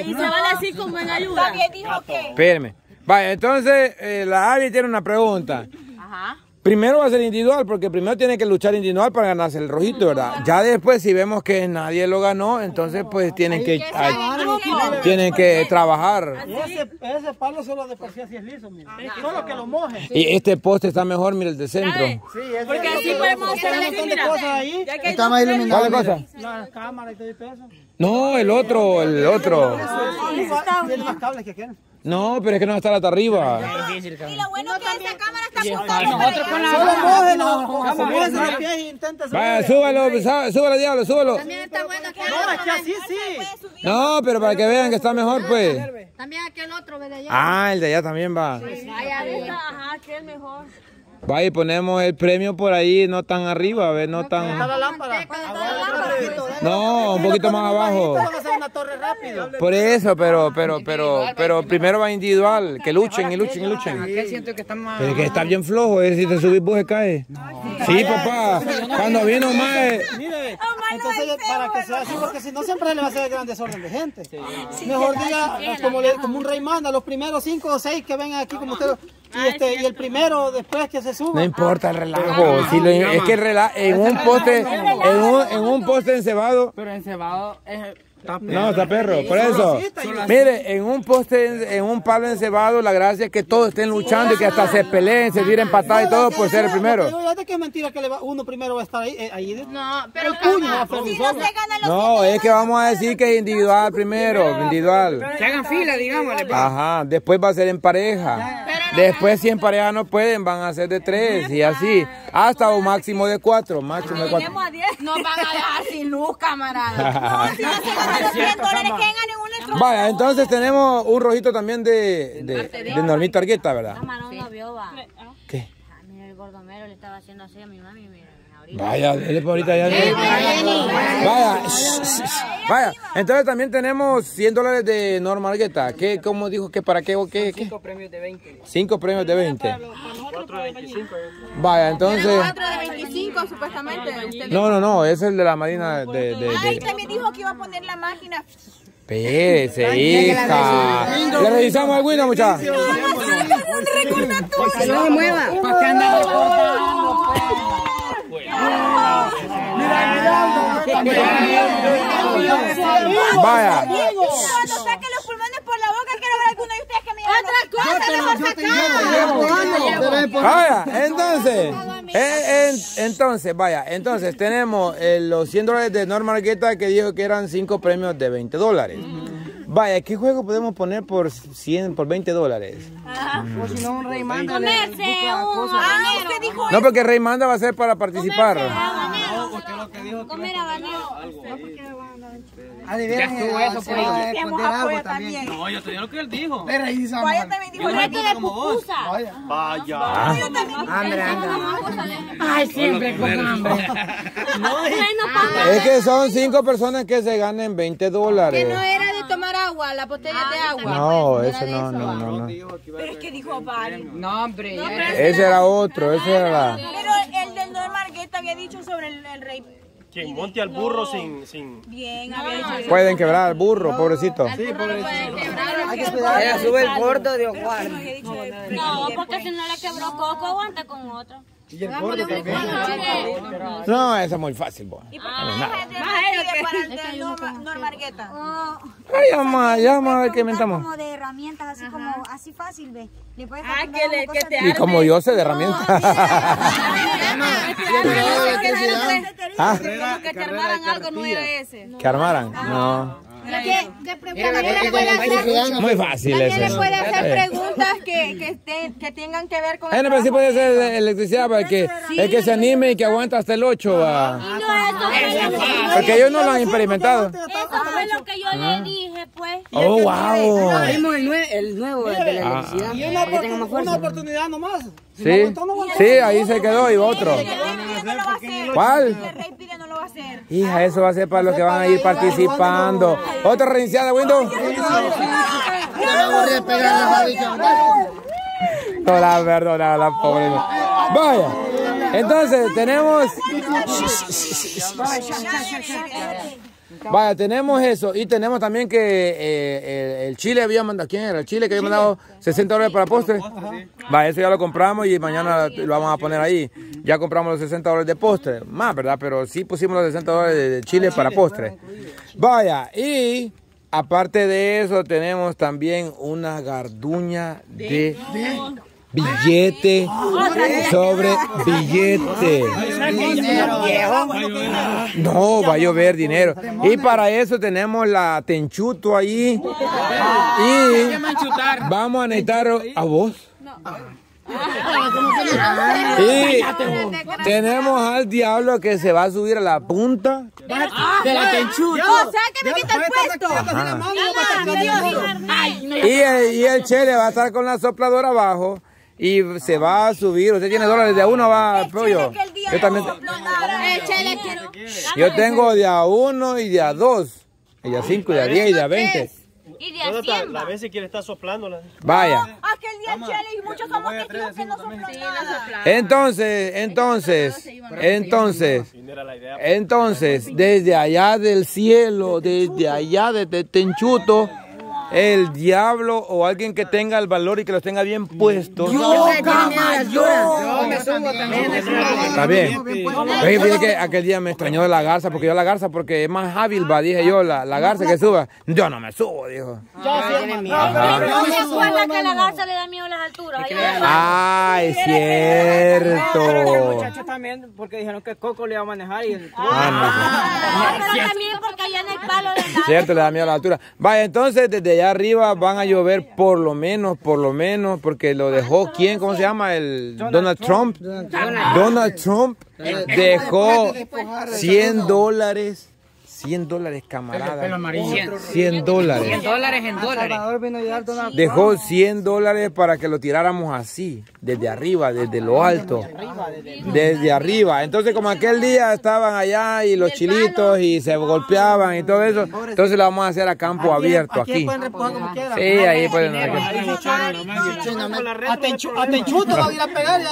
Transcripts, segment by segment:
Y se vale así como en ayuda. También dijo que. Espérame. Vaya, entonces eh, la Ari tiene una pregunta. Ajá. Primero va a ser individual, porque primero tiene que luchar individual para ganarse el rojito, ¿verdad? Ya después, si vemos que nadie lo ganó, entonces pues tienen que, ay, tienen que trabajar. Y ese, ese palo solo de por sí así es liso, mira. Solo que lo moje. Y este poste está mejor, mira el de centro. Sí, ese Porque así podemos Hay un montón de cosas ahí. Está más iluminado. ¿Cuál cosa? La cámara y todo el peso. No, el otro, el otro. Tiene más cables que aquel. No, pero es que no va a estar hasta arriba. Y lo bueno es que esa cámara está apuntando para allá. Solo mójelo. Mójese los pies y intenta subir. Vaya, súbalo, súbalo, diablo, súbalo. También está bueno que No, es que así sí. No, pero para que vean que está mejor, pues. También aquel otro de allá. Ah, el de allá también va. Ajá, que es mejor. Va y ponemos el premio por ahí, no tan arriba, ¿ves? No Está tan... la lámpara. No, un poquito más abajo. A. Por eso, pero, pero, pero, pero primero va individual, que luchen y luchen y luchen. Aquel siento que está más... Pero que está bien flojo, es si te subís vos se cae. Sí, papá, cuando vino más... Entonces para que sea así, porque si no siempre le va a hacer gran desorden de gente. Mejor diga, como, le- como un rey manda, los primeros cinco o seis que vengan aquí como usted. Y, este, y el primero después que se No suba. importa el relajo, si lo- es que el rela- en un poste, en un, en un poste encebado, Pero encebado es... no, está perro, por eso. Mire, en un poste, en un palo encebado, la gracia es que todos estén luchando y que hasta se peleen, se tiren patadas y todo por ser el primero. Que es mentira que uno primero va a estar ahí. eh, pero No, es que vamos a decir que es individual primero, individual. Que hagan fila, digámosle. Ajá, después va a ser en pareja. Después si en pareja no pueden, van a ser de tres y así. Hasta un máximo de cuatro, máximo de cuatro. Tenemos a 10. nos van a dejar sin luz, camarada. Si no se ganan los 100 dólares que ganen un electro. Vaya, entonces tenemos un rojito también de, de, de Normita Argueta, ¿verdad? Camarón no vio, va. ¿Qué? Ah, mira, el gordomero le estaba haciendo así a mi mami, mira. Vaya, dele por ahorita ya. Vaya, vaya. Entonces también tenemos 100 dólares de Norma Argueta. ¿Qué, cómo dijo que para qué o qué? qué? Cinco premios de 20. Cinco premios de 20. Vaya, entonces. 4 de 25 supuestamente. No, no, no, es el de la Marina de... de, Ay, también dijo que iba a poner la máquina. Espérese, hija. Le revisamos el window, muchachos. No se mueva. ¿Para qué anda recordando? Vaya. Cuando saque los pulmones por la boca, quiero ver a alguno de ustedes que me diga otra cosa. Vaya, entonces, eh, en- entonces, vaya, entonces tenemos eh, los 100 dólares de Norma Argueta que dijo que eran 5 premios de 20 dólares. Vaya, ¿qué juego podemos poner por 100, por 20 dólares? O si no, un rey manda. Comerse un Ah, No, porque Rey Manda va a ser para participar. Pues. a que esconder algo apoya también. también. No, yo te digo lo que él dijo. También dijo lo Reto de pupusa. Vaya. Hambre, hambre. Ay, siempre con hambre. Es que son 5 personas que se ganen 20 dólares. no era de tomar agua, la botella de agua. No, ese no, eso, no, no, no. Pero es que dijo Vale. No, hombre. Ese era otro, ese era la... Pero el Norma Argueta había dicho sobre el, el rey. Quien monte al burro sin, sin... Bien, había dicho eso. Pueden quebrar al burro, pobrecito. Hay que cuidar. Ella sube el gordo de Ojuar. Había dicho de- No, porque si no le quebró coco, aguanta con otro. Y el gordo también. No, eso es muy fácil. ¿Y por qué no a ver qué inventamos. como de herramientas, así como, así fácil, ve. Le puedes Ah, poner que le- como que cosas te de- Y como yo sé de herramientas. ¿Ah? Como que te armaran algo, no era ese. Que armaran. No. Muy fácil También le eso. puede hacer preguntas que, que, estén- que tengan que ver con el Bueno, pero sí puede ser de electricidad para que el que se anime y que aguanta hasta el 8 va. No, eso fue lo que- Porque ellos no lo han experimentado. eso fue lo que yo le dije, pues. Oh, wow. Tenemos el, nue- el nuevo el de la Ah. electricidad. Y una, tenga más fuerza. una oportunidad nomás. Si no Sí, no sí, ahí se quedó y otro. ¿Cuál? El rey pide no lo va a hacer. Hija, eso va a ser para los que van a ir participando. Otra reiniciada, Windows. No la perdona, la pobre. Vaya. Entonces, tenemos. Vaya, tenemos eso. Y tenemos también que eh, el, el chile había mandado. ¿Quién era? El chile que había mandado 60 dólares para postre. Vaya, eso ya lo compramos y mañana lo vamos a poner ahí. Ya compramos los 60 dólares de postre. Más, ¿verdad? Pero sí pusimos los 60 dólares de chile para postre. Vaya, y aparte de eso, tenemos también una garduña de billete sobre billete. No, va a llover dinero. Y para eso tenemos la tenchuto ahí. Y vamos a necesitar a vos. Y tenemos al diablo que se va a subir a la punta. De la tenchuta. No, el puesto. Y el, y el chele va a estar con la sopladora abajo. Y se va a subir. Usted tiene dólares de a uno, va, pollo. Yo también. Échale, quiero. Yo tengo de a uno y de a dos. Y de a cinco, y de a diez, y de a veinte. Y de ¿Dónde a está? 100 La va. vez si quiere estar soplándola. Vaya. Aquel día Chele y muchos somos testigos que no soplan. Entonces, entonces, entonces, entonces, desde allá del cielo, desde allá desde Tenchuto, el diablo o alguien que tenga el valor y que los tenga bien puestos. Yo me subo también. Está bien. Oye, fíjate que aquel día me extrañó de la garza, porque yo la garza, porque es más hábil, va, dije yo, la, la garza que suba. Yo no me subo, dijo. Ajá. ¿No se acuerda que a la garza le da miedo las alturas? Ay, Pero los cierto. muchachos también, porque dijeron que Coco le iba a manejar y el... Ah, No, pero también porque allá en el palo de no. Cierto, le da miedo a la altura. Vaya, entonces desde allá arriba van a llover por lo menos, por lo menos, porque lo dejó, ¿quién? ¿Cómo se llama? El Donald Trump. Donald Trump dejó 100 dólares. 100 dólares, camarada. 100 dólares. dólares en dólares. Salvador vino a llegar Donald Dejó 100 dólares para que lo tiráramos así, desde arriba, desde lo alto. Desde arriba. Entonces, como aquel día estaban allá y los chilitos y se golpeaban y todo eso, entonces lo vamos a hacer a campo abierto Aquí aquí. pueden repujar como quieran. Sí, ahí pueden. A Tenchu- a Tenchuto va a ir a pegar ya.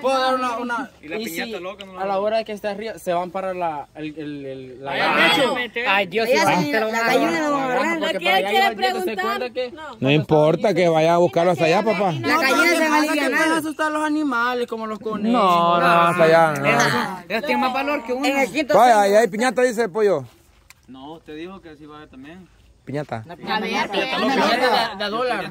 Puedo dar una... una... Y, si a la hora de que esté arriba se van para la... El, el, el, la Ay, Dios, si van, te lo van a agarrar, porque para allá iba el viento, ¿se acuerda que? No importa que vaya a buscarlo hasta allá, papá. La gallina se va a aliviar. Pueden asustar a los animales como los conejos. No, no, hasta allá. no. Ellos tienen más valor que uno. Vaya, ahí hay piñata, dice el pollo. No, usted dijo que así va a Piñata. De, de dólar.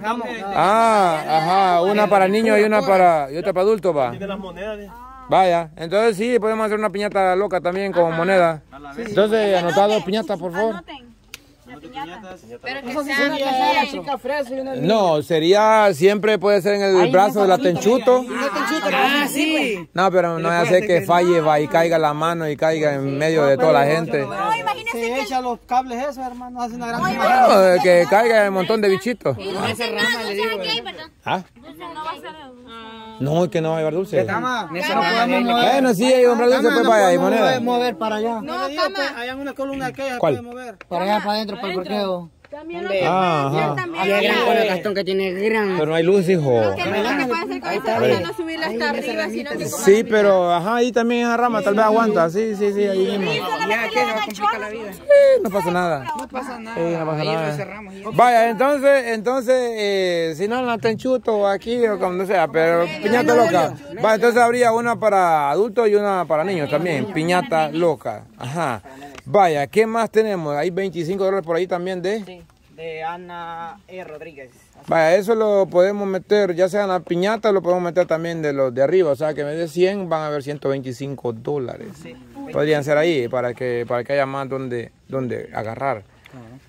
Ah, ajá, una para niños y una para y otra para adultos, va. Las monedas. de- Vaya, entonces sí, podemos hacer una piñata loca también como moneda. Entonces, anotado piñata, por favor. Chica fresa y una... No, sería, siempre puede ser en el brazo de la tenchuto. Ah, sí. No, pero no hace que falle, va y caiga la mano y caiga en medio de toda la gente. Se que echa los cables esos, hermano. Hace una gran No, que caiga un montón de bichitos. Esa rama le digo. ¿Ah? No, es que no va a llevar dulce. Cama, eso no podemos mover. Bueno, sí, hay comprar dulce, pues vaya, y moneda. mover para allá. No, pues, hay una columna que ¿Cuál? puede mover. Para allá, para adentro, para el Ah, ajá. Qué gran con el gastón que tiene gran. Pero no hay luz, hijo. Que no se puede hacer con esa rama, no subirla hasta arriba, sino que como Sí, pero ajá, ahí también esa rama tal vez aguanta. Sí, sí, sí, ahí mismo. Ya que no complica la vida. Sí, no pasa nada. No pasa nada. Sí, no pasa lo Vaya, entonces, entonces, eh, si no en la tenchuto o aquí o como sea, pero piñata loca. Va, entonces habría una para adultos y una para niños también, piñata loca. Ajá. Vaya, ¿qué más tenemos? Hay 25 dólares por ahí también de... De Ana E. Rodríguez. Vaya, eso lo podemos meter, ya sea en la piñata, lo podemos meter también de los de arriba. O sea, que en vez de 100 van a haber 125 dólares. Podrían ser ahí para que, para que haya más donde, donde agarrar.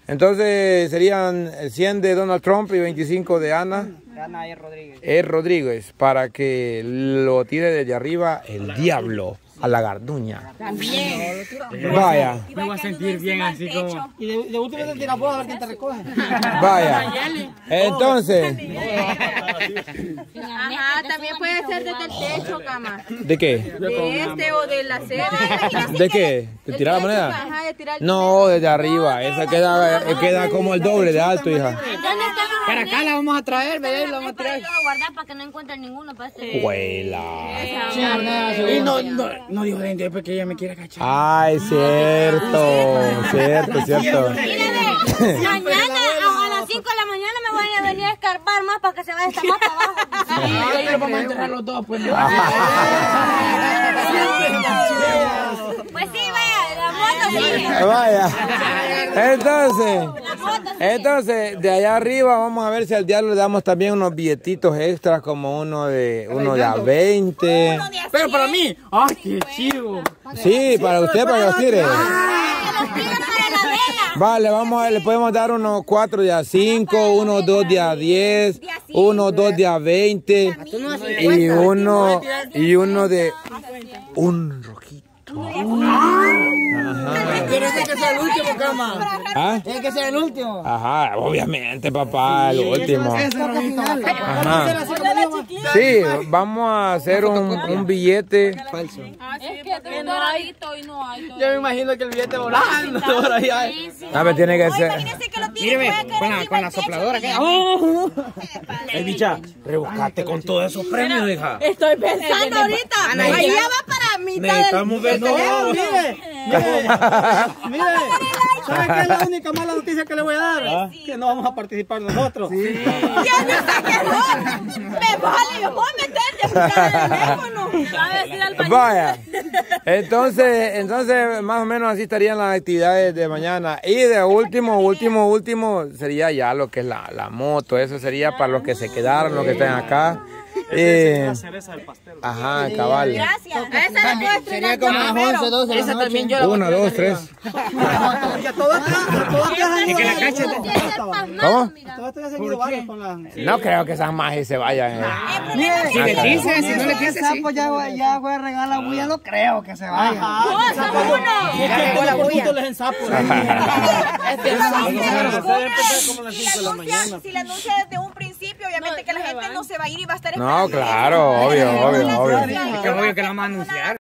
Entonces serían 100 de Donald Trump y 25 de Ana Ana E. Rodríguez. E. Rodríguez para que lo tire desde arriba el diablo a la garduña. Vaya, Me voy a sentir bien así como... Y de, de último te tiras vos a ver quién te recoge. vaya. Entonces, Ajá, también puede ser desde el techo, cama. ¿de qué? De este o de la acera. ¿De qué? ¿De Del tirar la moneda? Ajá, de tirar No, desde arriba. Esa queda, queda como el doble de alto, hija. ¿Dónde están los Para acá la vamos a traer, ¿verdad? La vamos a traer. yo guardar para que no encuentren ninguno para este. Huela. Y no, no, No dijo de porque ella me quiere cachar. Ay, cierto, cierto, cierto. Mire, mañana a, a las 5 de la mañana me voy a venir a escarbar más para que se vaya esta más para abajo. Sí, lo vamos a enterrar los dos, pues. no. Pues sí, vaya, la moto sí. Vaya. Entonces. Entonces, de allá arriba vamos a ver si al diablo le damos también unos billetitos extras como uno de uno de a 20. Pero para mí, ¡ay, qué chivo! Sí, para usted, para que los tire. Vale, vamos a, le podemos dar unos cuatro de a 5, unos dos de a 10, unos dos de a 20 y uno y uno de un rojito. Pero ese que sea el último, cama. ¿Ah? Tiene que ser el último. Ajá, obviamente, papá, el último. Ajá. Sí. Sí, vamos a hacer un, un billete. Falso. Es que es doradito y no hay. Yo me imagino que el billete volando por allá. A ver, tiene que ser. Míreme, con la, sopladora. que- ¡Oh! Ey, bicha, rebuscate con todos esos premios, hija. Estoy pensando ahorita. Allá va para mitad del... Necesitamos ver, no. Mire, mire, mire, ¿sabe qué es la única mala noticia que le voy a dar? Que no vamos a participar nosotros. Ya no sé qué no. Me vale, yo voy a meter de teléfono. Va a decir al Vaya. Entonces, entonces más o menos así estarían las actividades de mañana. Y de último, último, último sería ya lo que es la, la moto. Eso sería para los que se quedaron, los que están acá. Eh, La cereza del pastel. ajá, cabal. Gracias. Esa la puedo estrenar como con las 11, 12 Esa también yo la Una, dos, tres. Ya todas ido varios. ¿Cómo? La... No creo que esas magias se vayan. eh. Si le dice, si no le dice, sí. sapo ya, voy- ya voy a regalar la bulla, no creo que se vaya. Es que yo por gusto les ensapo. como las 5 de la mañana. Si le anuncia desde un principio, obviamente que la gente no se va a ir y va a estar No, claro, obvio, obvio, obvio. Es obvio que la vamos a anunciar.